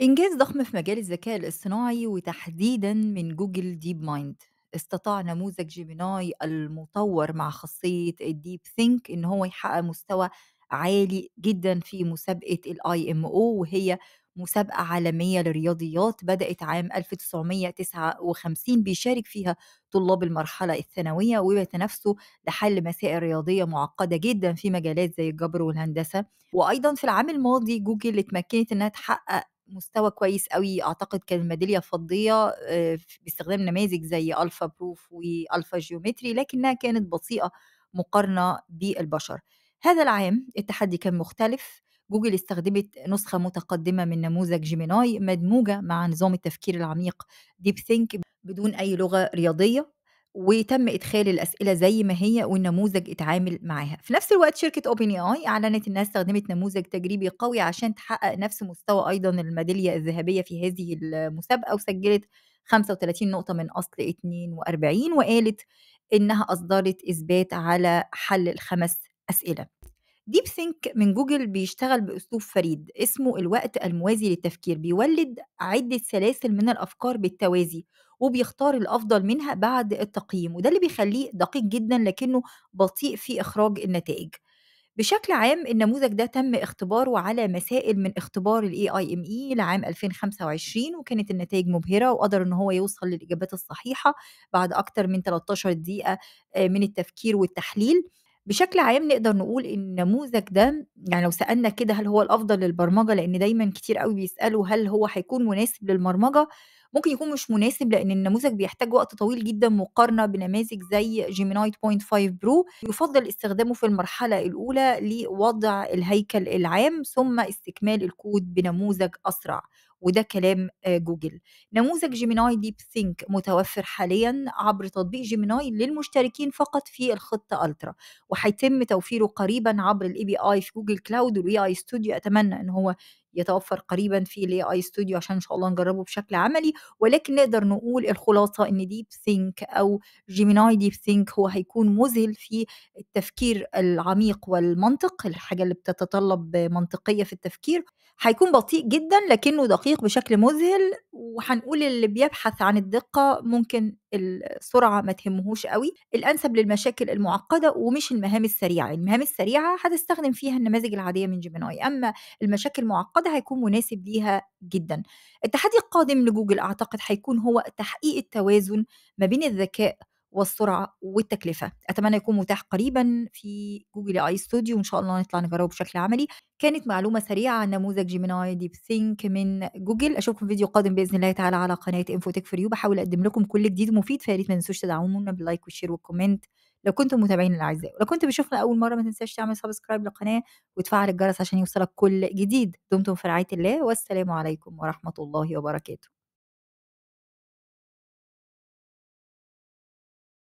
إنجاز ضخم في مجال الذكاء الاصطناعي وتحديدًا من Google DeepMind، استطاع نموذج Gemini المطوّر مع خاصية ال Deep Think إن هو يحقق مستوى عالي جدًا في مسابقة ال IMO وهي مسابقة عالمية للرياضيات بدأت عام 1959 بيشارك فيها طلاب المرحلة الثانوية وبيتنافسوا لحل مسائل رياضية معقدة جدًا في مجالات زي الجبر والهندسة، وأيضًا في العام الماضي جوجل اتمكنت إنها تحقق مستوى كويس أوي، أعتقد كان ميدالية فضية آآ ف باستخدام نماذج زي Alpha Proof وAlpha Geometry لكنها كانت بطيئة مقارنة بالبشر. هذا العام التحدي كان مختلف، جوجل استخدمت نسخة متقدمة من نموذج Gemini مدموجة مع نظام التفكير العميق DeepThink بدون أي لغة رياضية، وتم إدخال الأسئلة زي ما هي والنموذج اتعامل معاها. في نفس الوقت شركة OpenAI أعلنت إنها استخدمت نموذج تجريبي قوي عشان تحقق نفس مستوى أيضًا الميدالية الذهبية في هذه المسابقة، وسجلت 35 نقطة من أصل 42 وقالت إنها أصدرت إثبات على حل ال5 أسئلة. Deep Think من جوجل بيشتغل بأسلوب فريد اسمه الوقت الموازي للتفكير بيولد عدة سلاسل من الأفكار بالتوازي وبيختار الأفضل منها بعد التقييم وده اللي بيخليه دقيق جدا لكنه بطيء في إخراج النتائج. بشكل عام النموذج ده تم اختباره على مسائل من اختبار ال AIME لعام 2025 وكانت النتائج مبهرة وقدر إن هو يوصل للإجابات الصحيحة بعد أكتر من 13 دقيقة آه، من التفكير والتحليل. بشكل عام نقدر نقول إن النموذج ده يعني لو سألنا كده هل هو الأفضل للبرمجة؟ لأن دايما كتير أوي بيسألوا هل هو هيكون مناسب للبرمجة؟ ممكن يكون مش مناسب لأن النموذج بيحتاج وقت طويل جدًا مقارنة بنماذج زي Gemini 2.5 Pro يُفضّل استخدامه في المرحلة الأولى لوضع الهيكل العام، ثم استكمال الكود بنموذج أسرع، وده كلام آآ جوجل. نموذج Gemini Deep Think متوفر حاليًا عبر تطبيق Gemini للمشتركين فقط في الخطة Ultra، وهيتم توفيره قريبًا عبر ال API في Google Cloud وال AI Studio أتمنى إن هو يتوفر قريبًا في ال AI Studio عشان إن شاء الله نجربه بشكل عملي، ولكن نقدر نقول الخلاصة إن Deep Think أو Gemini Deep Think هو هيكون مذهل في التفكير العميق والمنطق، الحاجة اللي بتتطلب منطقية في التفكير، هيكون بطيء جدًا لكنه دقيق بشكل مذهل، وهنقول اللي بيبحث عن الدقة ممكن السرعة ما تهمهوش أوي، الأنسب للمشاكل المعقدة ومش المهام السريعة، المهام السريعة هتستخدم فيها النماذج العادية من Gemini، أما المشاكل المعقدة هيكون مناسب ليها جدًا. التحدي القادم لجوجل أعتقد هيكون هو تحقيق التوازن ما بين الذكاء والسرعة والتكلفة. أتمنى يكون متاح قريبًا في جوجل AI Studio وإن شاء الله نطلع نجربه بشكل عملي. كانت معلومة سريعة عن نموذج Gemini Deep Think من جوجل، أشوفكم في فيديو قادم بإذن الله تعالى على قناة Infotech for you باحاول أقدم لكم كل جديد ومفيد، فيا ريت ما تنسوش تدعمونا بال like وال share وال comment لو كنتم متابعينا الأعزاء، ولو كنت بتشوفنا لأول مرة ما تنساش تعمل subscribe للقناة وتفعل الجرس عشان يوصلك كل جديد. دمتم في رعاية الله والسلام عليكم ورحمة الله وبركاته.